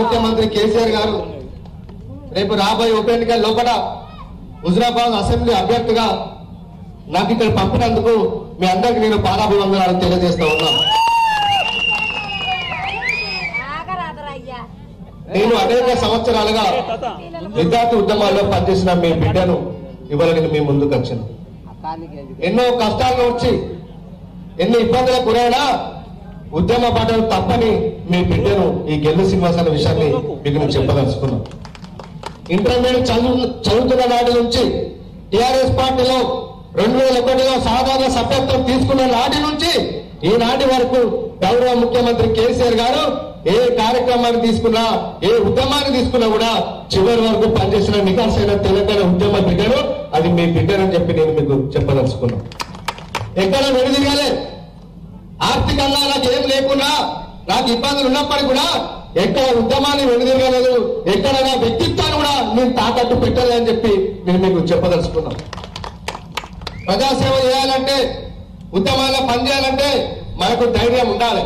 ముఖ్యమంత్రి కేసీఆర్ గారు రేపు రాబోయే ఉప ఎన్నికల లోపల హుజరాబాద్ అసెంబ్లీ అభ్యర్థిగా నాకు ఇక్కడ పంపినందుకు మీ అందరికి నేను పాదాభివందనాలు తెలియజేస్తా ఉన్నా నేను అనేక సంవత్సరాలుగా విద్యార్థి ఉద్యమాల్లో పనిచేసిన మీ బిడ్డను ఇవాళ నేను మీ ముందుకు వచ్చాను. ఎన్నో కష్టాల వచ్చి ఎన్ని ఇబ్బందులకు గురైనా ఉద్యమ పాటలు తప్పని మీ బిడ్డను ఈ గెల్లు సింహాసన విషయాన్ని మీకు నేను చెప్పదలుచుకున్నాను. ఇంటర్మీడియట్ చదువు చదువుతున్న నాటి నుంచి టిఆర్ఎస్ పార్టీలో రెండు వేల ఒకటిలో సాధారణ సభ్యత్వం తీసుకున్న నాటి నుంచి ఈనాటి వరకు గౌరవ ముఖ్యమంత్రి కేసీఆర్ గారు ఏ కార్యక్రమాన్ని తీసుకున్నా ఏ ఉద్యమాన్ని తీసుకున్నా కూడా చివరి వరకు పనిచేసిన నికాసైన తెలంగాణ ఉద్యమ బిడ్డను అది మీ బిడ్డనని చెప్పి నేను మీకు చెప్పదలుచుకున్నాను. ఎక్కడ వెనుదిగాలే ఆర్థికంగా నాకు ఏం లేకున్నా నాకు ఇబ్బందులు ఉన్నప్పటికీ కూడా ఎక్కడ ఉద్యమాన్ని వెనుదిరగలేదు ఎక్కడ నా వ్యక్తిత్వాన్ని కూడా నేను తాకట్టు పెట్టలేదని చెప్పి నేను మీకు చెప్పదలుచుకున్నాను. ప్రజాసేవ చేయాలంటే ఉద్యమాల్లో పనిచేయాలంటే మనకు ధైర్యం ఉండాలి.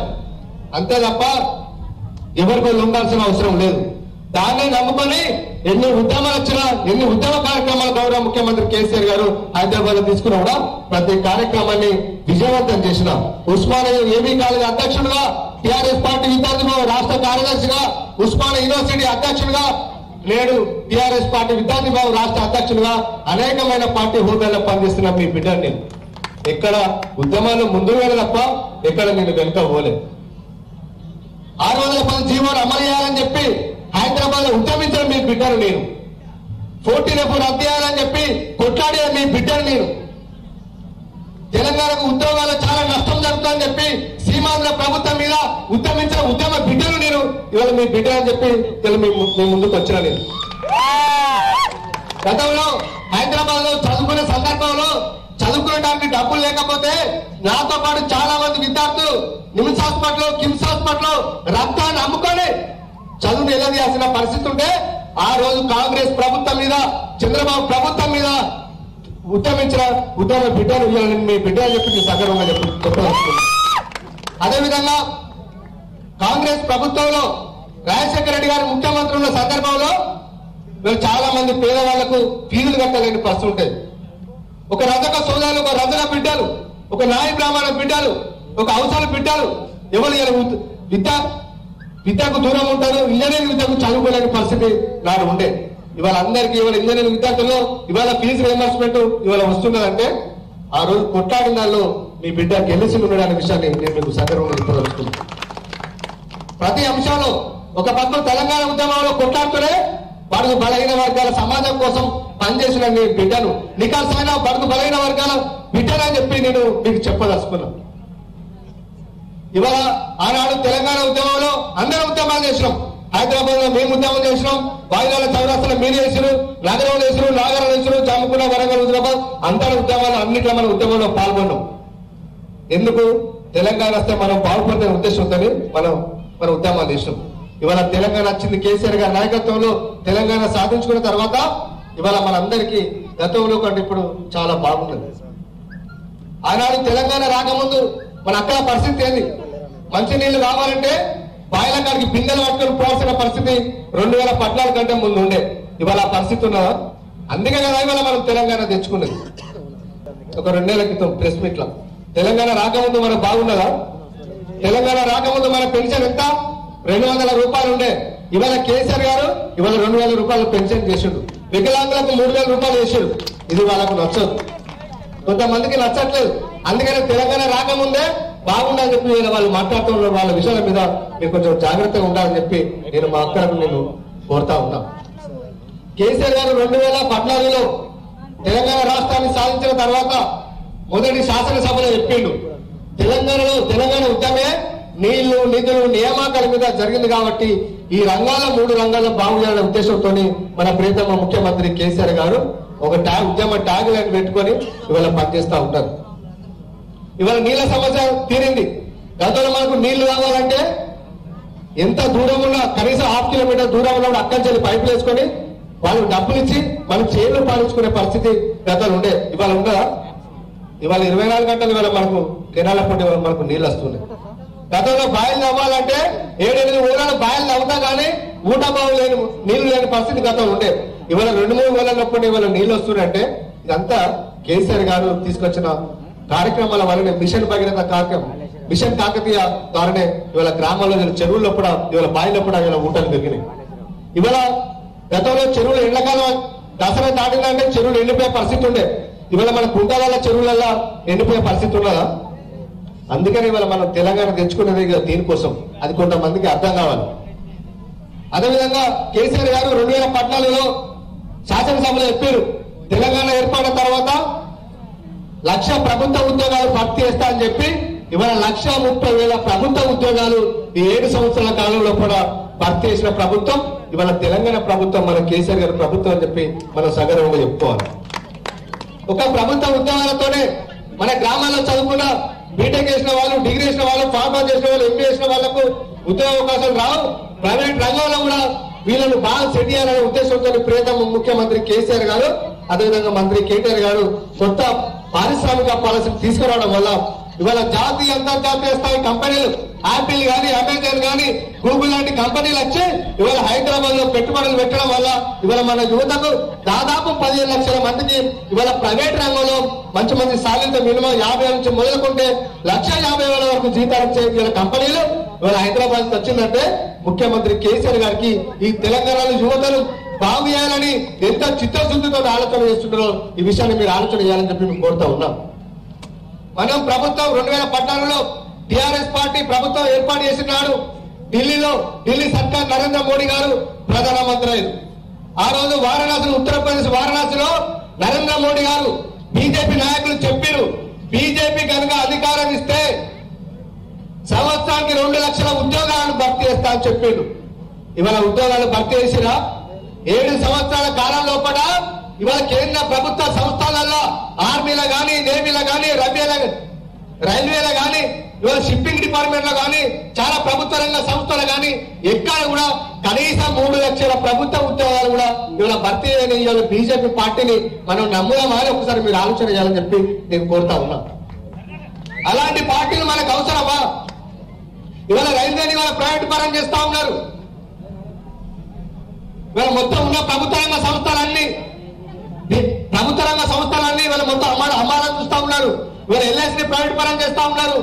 అంతే తప్ప ఎవరికో లొంగాల్సిన అవసరం లేదు. దాన్ని నమ్ముకొని ఎన్ని ఉద్యమాలు వచ్చినా ఎన్ని ఉద్యమ కార్యక్రమాలు గౌరవ ముఖ్యమంత్రి కేసీఆర్ గారు హైదరాబాద్లో తీసుకున్నా కూడా ప్రతి కార్యక్రమాన్ని విజయవంతం చేసిన ఉస్మానియా ఏబీ కాలేజ్ అధ్యక్షుడుగా టిఆర్ఎస్ పార్టీ విద్యార్థి రాష్ట్ర కార్యదర్శిగా ఉస్మానియా యూనివర్సిటీ అధ్యక్షుడుగా నేడు టిఆర్ఎస్ పార్టీ విద్యార్థి బాబు రాష్ట్ర అధ్యక్షులుగా అనేకమైన పార్టీ హోదాల్లో పనిచేస్తున్న మీ బిడ్డని ఎక్కడ ఉద్యమాలు ముందు వేరే తప్ప ఎక్కడ నేను వెనుక పోలే. ఆరు వందల పది జీవోలు అమలు చేయాలని చెప్పి హైదరాబాద్లో ఉద్యమించిన మీ బిడ్డను నేను. ఫోర్టీన్ రేపు రద్దు చేయాలని చెప్పి కొట్లాడే మీ బిడ్డను నేను. తెలంగాణకు ఉద్యోగాలు చాలా నష్టం జరుగుతుందని చెప్పి సీమాంధ్ర ప్రభుత్వం మీద ఉద్యమించిన ఉద్యమ బిడ్డను నేను. ఇవాళ మీ బిడ్డ అని చెప్పి మీ మీ ముందుకు వచ్చిన నేను. గతంలో హైదరాబాద్లో చదువుకునే సందర్భంలో చదువుకోవడానికి డబ్బులు లేకపోతే నాతో పాటు చాలా మంది విద్యార్థులు నిమ్స్ హాస్పిటల్ కిమ్స్ హాస్పిటల్ రక్తాన్ని అమ్ముకొని చదువు నిలదీయాల్సిన పరిస్థితి ఉంటే ఆ రోజు కాంగ్రెస్ ప్రభుత్వం మీద చంద్రబాబు ప్రభుత్వం మీద ఉద్యమించిన ఉద్యమ బిడ్డను మీ బిడ్డ చెప్పి మీ సగర్వంగా చెప్పి అదేవిధంగా కాంగ్రెస్ ప్రభుత్వంలో రాజశేఖర రెడ్డి గారు ముఖ్యమంత్రి ఉన్న సందర్భంలో చాలా మంది పేదవాళ్ళకు ఫీజులు కట్టలేని పరిస్థితి ఉంటుంది. ఒక రజక సోదరులు ఒక రజక బిడ్డలు ఒక నాయ బ్రాహ్మణ బిడ్డలు ఒక అవసర బిడ్డలు ఎవరు విద్య విద్యకు దూరం ఉంటారు. ఇంజనీరింగ్ విద్యకు చదువుకోలేని పరిస్థితి నాడు ఉండే. ఇవాళ అందరికీ ఇవాళ ఇంజనీరింగ్ విద్యార్థుల్లో ఇవాళ ఫీజు రియంబర్స్మెంట్ ఇవాళ వస్తున్నదంటే ఆ రోజు కొట్లాడిన దానిలో మీ బిడ్డ గెలిసి ఉండడానికి విషయాన్ని నేను మీకు సందర్భంగా చెప్పదలుచుకున్నాను ప్రతి అంశంలో ఒక పక్క తెలంగాణ ఉద్యమంలో కొట్లాడుతూనే బడుగు బలహీన వర్గాల సమాజం కోసం పనిచేసిన మీ బిడ్డను నికాసమైన బడుగు బలహీన వర్గాల బిడ్డనని చెప్పి నేను మీకు చెప్పదలుచుకున్నాను ఇవాళ ఆనాడు తెలంగాణ ఉద్యమంలో అందరం ఉద్యమాలు చేసినాం. హైదరాబాద్లో మేము ఉద్యమం చేసినాం. వాయిదాల చౌరాస్తులో మీరు చేసిరు నగరం వేసిరు నాగరం వేసిరు జాముకున్న వరంగల్ హుజరాబాద్ అందరి ఉద్యమాలు అన్నిట్లో మన ఉద్యమంలో పాల్గొన్నాం. ఎందుకు? తెలంగాణ వస్తే మనం బాగుపడే ఉద్దేశంతో మనం మన ఉద్యమాలు చేసినాం. ఇవాళ తెలంగాణ వచ్చింది కేసీఆర్ గారి నాయకత్వంలో తెలంగాణ సాధించుకున్న తర్వాత ఇవాళ మనందరికీ గతంలో కంటే ఇప్పుడు చాలా బాగుంటుంది ఆనాడు తెలంగాణ రాకముందు మన అక్కడ పరిస్థితి ఏంది? మంచి నీళ్ళు కావాలంటే బాయిల కాడికి బిందెలు పట్టుకొని పోవాల్సిన పరిస్థితి రెండు వేల పద్నాలుగు కంటే ముందు ఉండే. ఇవాళ ఆ పరిస్థితి ఉన్నదా అందుకే కదా ఇవాళ మనం తెలంగాణ తెచ్చుకున్నది. ఒక రెండేళ్ళ క్రితం ప్రెస్ మీట్లో తెలంగాణ రాకముందు మనం బాగున్నదా? తెలంగాణ రాకముందు మన పెన్షన్ ఎంత? రెండు వందల రూపాయలు ఉండే. ఇవాళ కేసీఆర్ గారు ఇవాళ రెండు వేల రూపాయలు పెన్షన్ చేసిండు. వికలాంగులకు మూడు వేల రూపాయలు చేసిండు. ఇది వాళ్ళకు నచ్చదు. కొంతమందికి నచ్చట్లేదు. అందుకని తెలంగాణ రాకముందే బాగుండాలని చెప్పి నేను వాళ్ళు మాట్లాడుతున్న వాళ్ళ విషయాల మీద మీరు కొంచెం జాగ్రత్తగా ఉండాలని చెప్పి నేను మా అక్కలకు నేను కోరుతా ఉన్నా. కేసీఆర్ గారు రెండు వేల పద్నాలుగులో తెలంగాణ రాష్ట్రాన్ని సాధించిన తర్వాత మొదటి శాసనసభలో చెప్పిండు తెలంగాణలో తెలంగాణ ఉద్యమే నీళ్ళు నిధులు నియామకాల మీద జరిగింది కాబట్టి ఈ రంగాల్లో మూడు రంగాల్లో బాగు చేయాలనే ఉద్దేశంతో మన ప్రియతమ ముఖ్యమంత్రి కేసీఆర్ గారు ఒక ట్యాగ్ ఉద్యమ ట్యాగ్ లైన్ పెట్టుకొని ఇవాళ పనిచేస్తా ఉంటారు. ఇవాళ నీళ్ళ సమస్య తీరింది. గతంలో మనకు నీళ్ళు కావాలంటే ఎంత దూరం ఉన్నా కనీసం హాఫ్ కిలోమీటర్ దూరం ఉన్నప్పుడు అక్కడి నుంచి పైపులు వేసుకొని వాళ్ళు డబ్బులు ఇచ్చి మనం చేతులు పాలించుకునే పరిస్థితి గతంలో ఉండే. ఇవాళ ఉండదా ఇవాళ ఇరవై నాలుగు గంటలు ఇవాళ మనకు కెనాల పొట్టి మనకు నీళ్ళు వస్తున్నాయి. గతంలో బాయిలు నవ్వాలంటే ఏడెనిమిది ఊళ్ళలో బాయిలు నవ్వుతా కానీ ఊట బావు లేని నీళ్ళు లేని పరిస్థితి గతంలో ఉండే. ఇవాళ రెండు మూడు ఊళ్ళప్పుడు ఇవాళ నీళ్ళు వస్తున్నాయంటే ఇదంతా కేసీఆర్ గారు తీసుకొచ్చిన కార్యక్రమాల వల్లనే మిషన్ భగీరథ కార్యక్రమం మిషన్ కాకతీయ ద్వారానే ఇవాళ గ్రామాల్లో చెరువుల్లో కూడా ఇవాళ బాయిలో కూడా ఇవాళ ఊటలు పెరిగినాయి. ఇవాళ గతంలో చెరువులు ఎండాకాలం దసరా దాటిందంటే చెరువులు ఎండిపోయే పరిస్థితి ఉండే. ఇవాళ మన కుంటాల చెరువులలో ఎండిపోయే పరిస్థితి ఉన్నదా? అందుకని ఇవాళ మనం తెలంగాణ తెచ్చుకునేది ఇక దీనికోసం. అది కొంతమందికి అర్థం కావాలి. అదేవిధంగా కేసీఆర్ గారు రెండు వేల పద్నాలుగులో శాసనసభలో చెప్పారు తెలంగాణ ఏర్పడిన తర్వాత లక్ష ప్రభుత్వ ఉద్యోగాలు భర్తీ చేస్తా అని చెప్పి ఇవాళ లక్ష ముప్పై వేల ప్రభుత్వ ఉద్యోగాలు ఈ ఏడు సంవత్సరాల కాలంలో కూడా భర్తీ చేసిన ప్రభుత్వం ఇవాళ తెలంగాణ ప్రభుత్వం మన కేసీఆర్ గారి ప్రభుత్వం అని చెప్పి మనం సగర్వంగా చెప్పుకోవాలి. ఒక ప్రభుత్వ ఉద్యోగాలతోనే మన గ్రామాల్లో చదువుకున్న బీటెక్ చేసిన వాళ్ళు డిగ్రీ చేసిన వాళ్ళు ఫార్మా చేసిన వాళ్ళు ఎంబీ చేసిన వాళ్ళకు ఉద్యోగ అవకాశాలు రావు. ప్రైవేట్ రంగంలో కూడా వీళ్ళను బాగా సెట్ చేయాలనే ఉద్దేశంతో ప్రియతమ ముఖ్యమంత్రి కేసీఆర్ గారు అదేవిధంగా మంత్రి కేటీఆర్ గారు కొత్త పారిశ్రామిక పాలసీని తీసుకురావడం వల్ల ఇవాళ జాతీయ అంతర్జాతీయ స్థాయి కంపెనీలు యాపిల్ గాని అమెజాన్ గాని గూగుల్ లాంటి కంపెనీలు వచ్చి ఇవాళ హైదరాబాద్లో పెట్టుబడులు పెట్టడం వల్ల ఇవాళ మన యువతకు దాదాపు పదిహేను లక్షల మందికి ఇవాళ ప్రైవేట్ రంగంలో మంచి మంచి సాలీలతో మినిమం యాభై నుంచి మొదలుకుంటే లక్ష యాభై వేల వరకు జీతాలు ఇచ్చే కంపెనీలు ఇవాళ హైదరాబాద్ వచ్చిందంటే ముఖ్యమంత్రి కేసీఆర్ గారికి ఈ తెలంగాణలో యువతను బాగు చేయాలని ఎంత చిత్తశుద్ధితో ఆలోచన చేస్తున్నారో ఈ విషయాన్ని మీరు ఆలోచన చేయాలని చెప్పి మేము కోరుతా ఉన్నాం. మనం ప్రభుత్వం రెండు వేల పద్నాలుగులో టిఆర్ఎస్ పార్టీ ప్రభుత్వం ఏర్పాటు చేసినాడు ఢిల్లీలో ఢిల్లీ సర్కార్ నరేంద్ర మోడీ గారు ప్రధానమంత్రి అయ్యారు. ఆ రోజు వారణాసి ఉత్తరప్రదేశ్ వారణాసిలో నరేంద్ర మోడీ గారు బీజేపీ నాయకులు చెప్పారు బీజేపీ కనుక అధికారం ఇస్తే సంవత్సరానికి రెండు లక్షల ఉద్యోగాలను భర్తీ చేస్తా అని చెప్పిండు ఇవాళ ఉద్యోగాలు భర్తీ చేసిరా? ఏడు సంవత్సరాల కాలం లోపల ఇవాళ కేంద్ర ప్రభుత్వ సంస్థలలో ఆర్మీలో కానీ నేవీల కానీ రబీల రైల్వేలో కానీ ఇవాళ షిప్పింగ్ డిపార్ట్మెంట్లో గాని చాలా ప్రభుత్వ రంగ సంస్థలు కానీ ఎక్కడ కూడా కనీసం మూడు లక్షల ప్రభుత్వ ఉద్యోగాలు కూడా ఇవాళ భర్తీ అయిన ఇవాళ బీజేపీ పార్టీని మనం నమ్ముదామా అని ఒకసారి మీరు ఆలోచన చేయాలని చెప్పి నేను కోరుతా ఉన్నా. అలాంటి పార్టీలు మనకు అవసరమా? ఇవాళ రైల్వేని ఇవాళ ప్రైవేట్ పరం చేస్తా ఉన్నారు. వీళ్ళ మొత్తం ఉన్న ప్రభుత్వ రంగ సంస్థలన్నీ ప్రభుత్వ రంగ సంస్థలన్నీ వీళ్ళ మొత్తం అమ్మాడ అమ్మాలని చూస్తా ఉన్నారు. వీళ్ళు ఎల్ఐసి ప్రైవేట్ పరం చేస్తా ఉన్నారు.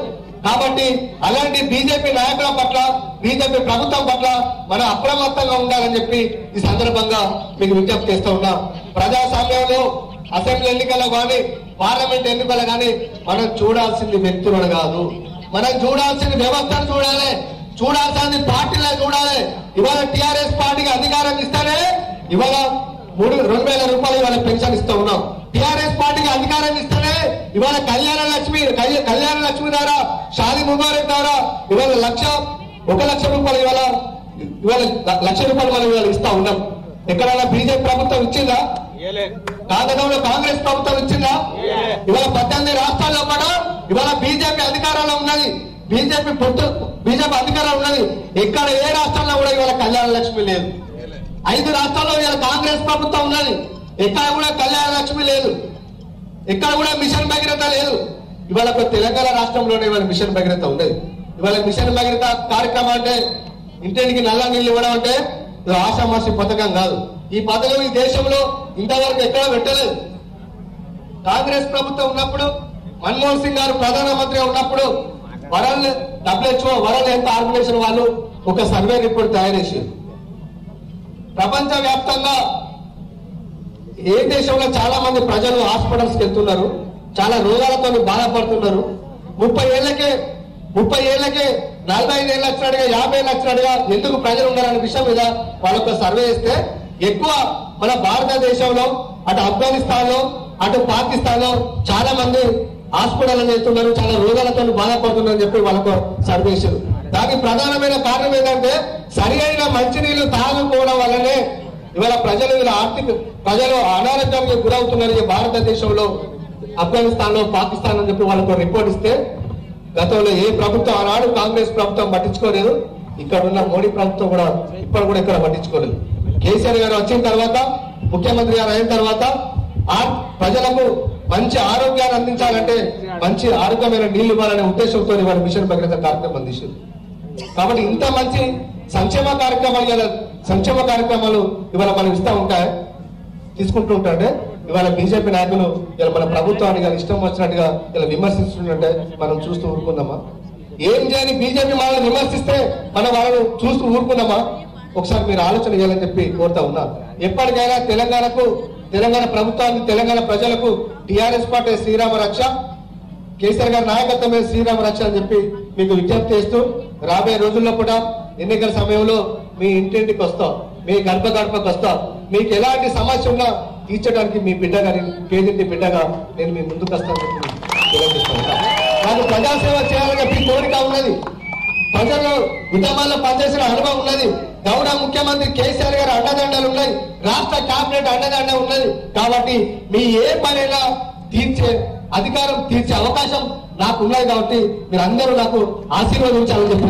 కాబట్టి అలాంటి బీజేపీ నాయకుల పట్ల బీజేపీ ప్రభుత్వం పట్ల మనం అప్రమత్తంగా ఉండాలని చెప్పి ఈ సందర్భంగా మీకు విజ్ఞప్తి చేస్తూ ఉన్నా. ప్రజాస్వామ్యంలో అసెంబ్లీ ఎన్నికల్లో కానీ పార్లమెంట్ ఎన్నికలు కానీ మనం చూడాల్సింది వ్యక్తులను కాదు. మనం చూడాల్సింది వ్యవస్థను చూడాలి. చూడాల్సింది పార్టీలే చూడాలి ఇవాళ టిఆర్ఎస్ పార్టీకి అధికారం ఇస్తేనే ఇవాళ మూడు రెండు వేల రూపాయలు ఇవాళ పెన్షన్ ఇస్తూ ఉన్నాం. టిఆర్ఎస్ పార్టీకి అధికారం ఇస్తేనే ఇవాళ కళ్యాణ లక్ష్మి కళ్య- కళ్యాణ లక్ష్మి ద్వారా షాది ముబారక్ ద్వారా ఇవాళ లక్ష ఒక లక్ష రూపాయలు ఇవాళ ఇవాళ లక్ష రూపాయలు మనం ఇవాళ ఇస్తా ఉన్నాం. ఎక్కడైనా బీజేపీ ప్రభుత్వం ఇచ్చిందా? కాగతంలో కాంగ్రెస్ ప్రభుత్వం ఇచ్చిందా? ఇవాళ పద్దెనిమిది రాష్ట్రాల్లో కూడా ఇవాళ బీజేపీ అధికారంలో ఉన్నది. బీజేపీ పొత్తు బీజేపీ అధికారం ఉన్నది. ఎక్కడ ఏ రాష్ట్రంలో కూడా ఇవాళ కళ్యాణ లక్ష్మి లేదు. ఐదు రాష్ట్రాల్లో ఇవాళ కాంగ్రెస్ ప్రభుత్వం ఉన్నది. ఎక్కడ కూడా కళ్యాణ లక్ష్మి లేదు. ఎక్కడ కూడా మిషన్ భగీరథ లేదు. ఇవాళ తెలంగాణ రాష్ట్రంలోనే ఇవాళ మిషన్ భగీరథ ఉన్నది ఇవాళ మిషన్ భగీరథ కార్యక్రమం అంటే ఇంటికి నల్ల నీళ్ళు ఇవ్వడం అంటే ఆశామాసి ఆషామాషి పథకం కాదు. ఈ పథకం ఈ దేశంలో ఇంతవరకు ఎక్కడ పెట్టలేదు. కాంగ్రెస్ ప్రభుత్వం ఉన్నప్పుడు మన్మోహన్ సింగ్ గారు ప్రధానమంత్రి ఉన్నప్పుడు world WHO world health organization వాళ్ళు ఒక సర్వే రిపోర్ట్ తయారు చేసారు ప్రపంచ వ్యాప్తంగా ఏ దేశంలో చాలా మంది ప్రజలు హాస్పిటల్స్కి వెళ్తున్నారు చాలా రోగాలతో బాధపడుతున్నారు. ముప్పై ఏళ్ళకే ముప్పై ఏళ్ళకే నలభై ఐదు ఏళ్ళు వచ్చినట్టుగా యాభై ఏళ్ళు వచ్చినట్టుగా ఎందుకు ప్రజలు ఉన్నారనే విషయం మీద వాళ్ళొక సర్వే చేస్తే ఎక్కువ మన భారతదేశంలో అటు ఆఫ్ఘనిస్తాన్లో అటు పాకిస్తాన్లో చాలా మంది హాస్పిటల్ వెళ్తున్నారు చాలా రోగాలతో బాధపడుతున్నారని చెప్పి వాళ్ళకు సర్వేశారు దానికి ప్రధానమైన కారణం ఏంటంటే సరి అయిన మంచినీళ్ళు తాగకపోవడం వల్లనే ఇవాళ ప్రజలు ఇలా ఆర్థిక ప్రజలు అనారోగ్యానికి గురవుతున్నారు భారతదేశంలో ఆఫ్ఘనిస్తాన్లో పాకిస్తాన్ అని చెప్పి వాళ్ళకు రిపోర్ట్ ఇస్తే గతంలో ఏ ప్రభుత్వం ఆనాడు కాంగ్రెస్ ప్రభుత్వం పట్టించుకోలేదు ఇక్కడ ఉన్న మోడీ ప్రభుత్వం కూడా ఇప్పుడు కూడా ఇక్కడ పట్టించుకోలేదు. కేసీఆర్ గారు వచ్చిన తర్వాత ముఖ్యమంత్రి గారు అయిన తర్వాత ఆ ప్రజలకు మంచి ఆరోగ్యాన్ని అందించాలంటే మంచి ఆరోగ్యమైన నీళ్ళు ఇవ్వాలనే ఉద్దేశంతో వారి మిషన్ భగీరథ కార్యక్రమం అందించారు కాబట్టి ఇంత మంచి సంక్షేమ కార్యక్రమాలు కదా సంక్షేమ కార్యక్రమాలు ఇవాళ మనం ఇస్తా ఉంటాయి తీసుకుంటూ ఉంటారంటే ఇవాళ బీజేపీ నాయకులు ఇలా మన ప్రభుత్వాన్ని ఇష్టం వచ్చినట్టుగా ఇలా విమర్శిస్తుంటే మనం చూస్తూ ఊరుకుందామా? ఏం చేయని బీజేపీ మనల్ని విమర్శిస్తే మనం వాళ్ళు చూస్తూ ఊరుకుందామా? ఒకసారి మీరు ఆలోచన చేయాలని చెప్పి కోరుతా ఉన్నారు ఎప్పటికైనా తెలంగాణకు తెలంగాణ ప్రభుత్వాన్ని తెలంగాణ ప్రజలకు టిఆర్ఎస్ పార్టీ శ్రీరామ రక్ష కేసీఆర్ గారి నాయకత్వమే శ్రీరామ రక్ష అని చెప్పి మీకు విజ్ఞప్తి చేస్తూ రాబోయే రోజుల్లో కూడా ఎన్నికల సమయంలో మీ ఇంటింటికి వస్తాం మీ గడప గడపకు వస్తాం. మీకు ఎలాంటి సమస్య ఉన్నా తీర్చడానికి మీ బిడ్డగా నేను పేదింటి బిడ్డగా నేను మీ ముందుకు వస్తాను నాకు ప్రజాసేవ చేయాలని చెప్పి కోరిక ఉన్నది. ప్రజల్లో ఉద్యమాల్లో పనిచేసిన అనుభవం ఉన్నది. గౌడ ముఖ్యమంత్రి కేసీఆర్ గారు అండదండలు ఉన్నాయి. రాష్ట్ర కేబినెట్ అండదండ ఉన్నది. కాబట్టి మీ ఏ పనైనా తీర్చే అధికారం తీర్చే అవకాశం నాకు ఉన్నది కాబట్టి మీరు అందరూ నాకు ఆశీర్వదించాలని చెప్పి